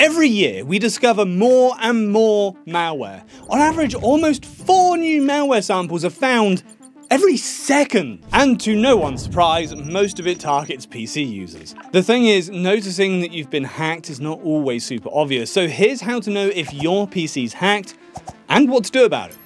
Every year, we discover more and more malware. On average, almost four new malware samples are found every second. And to no one's surprise, most of it targets PC users. The thing is, noticing that you've been hacked is not always super obvious, so here's how to know if your PC's hacked and what to do about it.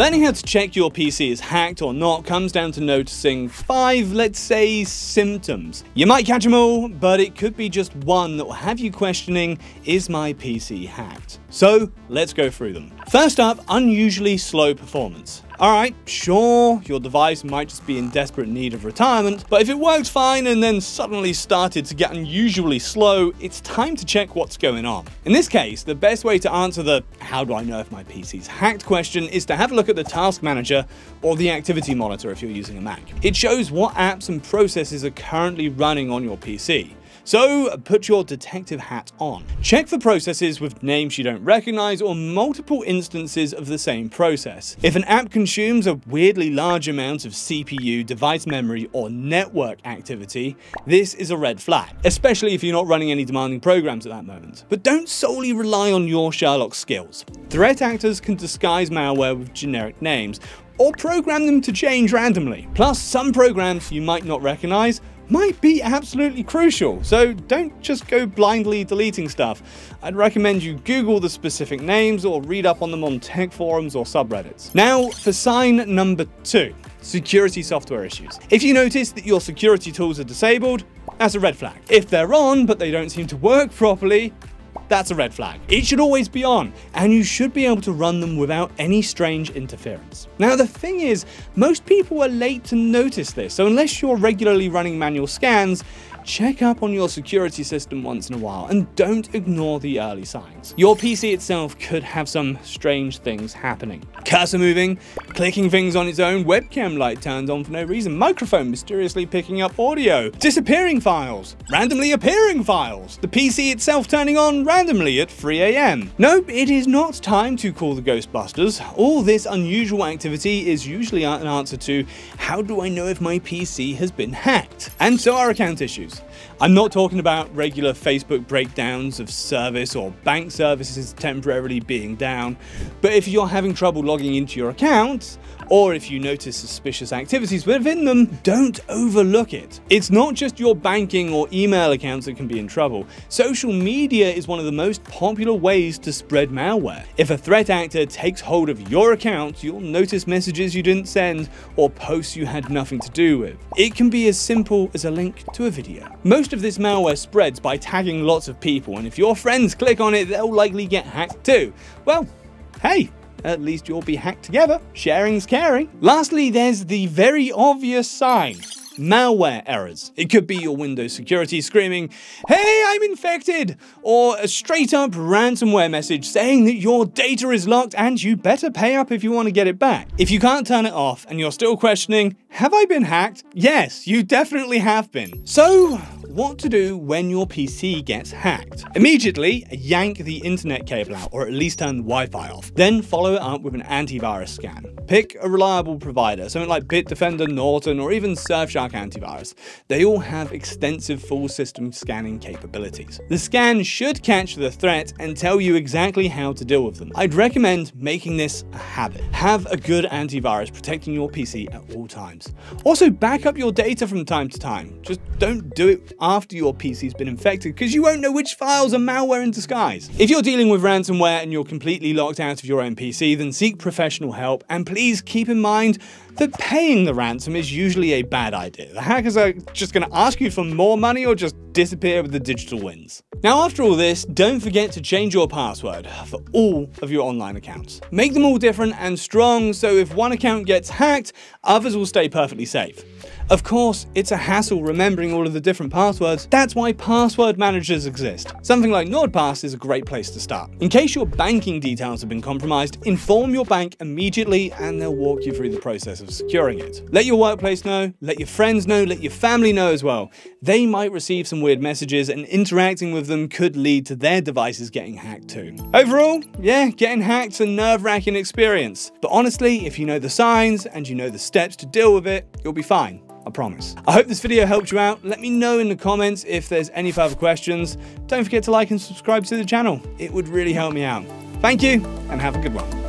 Learning how to check your PC is hacked or not comes down to noticing five, let's say, symptoms. You might catch them all, but it could be just one that will have you questioning, is my PC hacked? So let's go through them. First up, unusually slow performance. Alright, sure, your device might just be in desperate need of retirement, but if it worked fine and then suddenly started to get unusually slow, it's time to check what's going on. In this case, the best way to answer the how do I know if my PC's hacked question is to have a look at the task manager or the activity monitor if you're using a Mac. It shows what apps and processes are currently running on your PC. So put your detective hat on. Check for processes with names you don't recognize or multiple instances of the same process. If an app consumes a weirdly large amount of CPU, device memory, or network activity, this is a red flag, especially if you're not running any demanding programs at that moment. But don't solely rely on your Sherlock skills. Threat actors can disguise malware with generic names, or program them to change randomly. Plus, some programs you might not recognize might be absolutely crucial, so don't just go blindly deleting stuff. I'd recommend you Google the specific names or read up on them on tech forums or subreddits. Now, for sign number two security software issues. If you notice that your security tools are disabled, that's a red flag. If they're on, but they don't seem to work properly, that's a red flag. It should always be on, and you should be able to run them without any strange interference. Now the thing is, most people are late to notice this, so unless you're regularly running manual scans, check up on your security system once in a while and don't ignore the early signs. Your PC itself could have some strange things happening. Cursor moving, clicking things on its own, webcam light turns on for no reason, microphone mysteriously picking up audio, disappearing files, randomly appearing files, the PC itself turning on randomly at 3am. Nope, it is not time to call the Ghostbusters. All this unusual activity is usually an answer to how do I know if my PC has been hacked? And so are account issues. I'm not talking about regular Facebook breakdowns of service or bank services temporarily being down, but if you're having trouble logging into your account, or if you notice suspicious activities within them, don't overlook it. It's not just your banking or email accounts that can be in trouble. Social media is one of the most popular ways to spread malware. If a threat actor takes hold of your account, you'll notice messages you didn't send or posts you had nothing to do with. It can be as simple as a link to a video. Most of this malware spreads by tagging lots of people, and if your friends click on it, they'll likely get hacked too. Well, hey, at least you'll be hacked together. Sharing's caring. Lastly, there's the very obvious sign malware errors. It could be your Windows security screaming, hey, I'm infected, or a straight up ransomware message saying that your data is locked and you better pay up if you want to get it back. If you can't turn it off and you're still questioning, have I been hacked? Yes, you definitely have been. So, what to do when your PC gets hacked. Immediately, yank the internet cable out, or at least turn the Wi-Fi off. Then follow it up with an antivirus scan. Pick a reliable provider, something like Bitdefender, Norton, or even Surfshark Antivirus. They all have extensive full system scanning capabilities. The scan should catch the threat and tell you exactly how to deal with them. I'd recommend making this a habit. Have a good antivirus protecting your PC at all times. Also, back up your data from time to time. Just don't do it after your PC's been infected because you won't know which files are malware in disguise. If you're dealing with ransomware and you're completely locked out of your own PC, then seek professional help and please keep in mind that paying the ransom is usually a bad idea. The hackers are just going to ask you for more money or just disappear with the digital wins. Now after all this, don't forget to change your password for all of your online accounts. Make them all different and strong so if one account gets hacked, others will stay perfectly safe. Of course, it's a hassle remembering all of the different passwords. That's why password managers exist. Something like NordPass is a great place to start. In case your banking details have been compromised, inform your bank immediately and they'll walk you through the process of securing it. Let your workplace know, let your friends know, let your family know as well. They might receive some weird messages and interacting with them could lead to their devices getting hacked too. Overall, yeah, getting hacked's a nerve-wracking experience. But honestly, if you know the signs and you know the steps to deal with it, you'll be fine. I promise. I hope this video helped you out. Let me know in the comments if there's any further questions. Don't forget to like and subscribe to the channel. It would really help me out. Thank you, and have a good one.